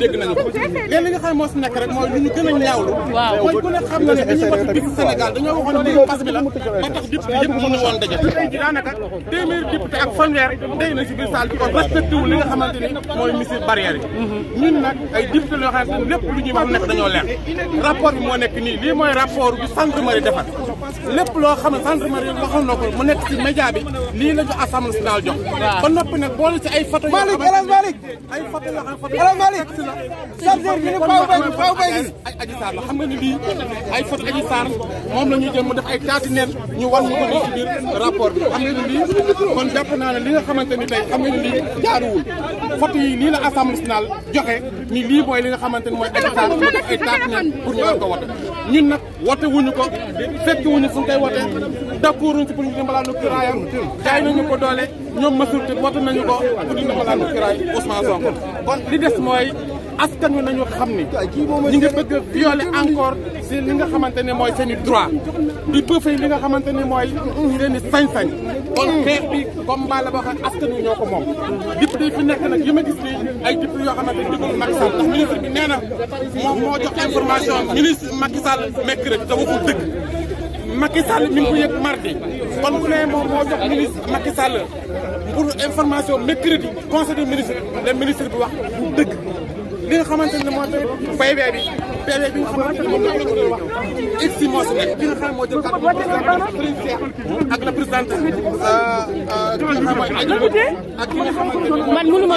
dégg nañu ko léegi li nga xam ne moo si nekk rek mooy lu ñu gën a ñaawlu mooy ku ne xam na ne bi ñu voté biir Sénégal dañoo waxoon ne pass bi la ba tax député yëpp mënu woon daje téeméer député ak fanweer day na si biir salle bi kon respecté wu li nga xamante ni mooy mesure barrière yi ñun nag ay député yoo xamante ni lépp lu ñuy wax nekk dañoo leer rapport bi moo nekk nii lii mooy rapport bi gendarmerie defar lépp loo xam ne gendarmerie waxoon na ko mu nekk si média bi lii la ñu assemblée nationale jox ba noppi nag boole si ay photo yoo xamante ni ay photo la ay photo la Malick chargeur bi ni faaw bay bi faaw bay bi ay Adji Sarr la xam nga ni lii ay photo Adji Sarr moom la ñu jël mu def ay taati neen ñu war ñu ko ci biir rapport bi xam nga ni lii kon jàpp naa ne li nga xamante ni tey xam nga ni lii jaaruwul photo yi lii la assemblée nationale joxe ni lii mooy li nga xamante ni mooy Adji Sarr mu def ay taati neen pour ñu war ko wote ñun nag wote wuñu ko fekk wuñu fu ñu koy wote d'accord wuñu ci pour ñu dimbalaanu kiraayam jaay nañu ko doole ñoom masul te wote nañu ko pour ñu dimbalaanu kiraay Ousmane Sonko kon li des mooy askan wi nañu xam ni ñi ngi bëgg a violer encore si li nga xamante ne mooy seen i droit di bëfee li nga xamante ne mooy seen i sañ-sañ kon xeex bi combat la boo xam ne askan wi ñoo ko moom député fi nekk nag yi ma gis nii ay député yoo xamante ne déglu Macky Sall ndax ministre bi nee na moom moo jox information ministre Macky Sall mercredi te waxul dëgg Macky Sall mi ngi ko yëg mardi kon bu ne moom moo jox ministre Macky Sall pour information mercredi conseil des ministres le ministre bi wax du dëgg li nga xamante ne mooy PV bi PV bi nga xamante ne moom la ñu doon wax x moo si nekk bi nga xam moo jël kàddu gi Serigne Cheikh ak la présidente ki nga xam mooy ak ki nga xamante ne man mënuma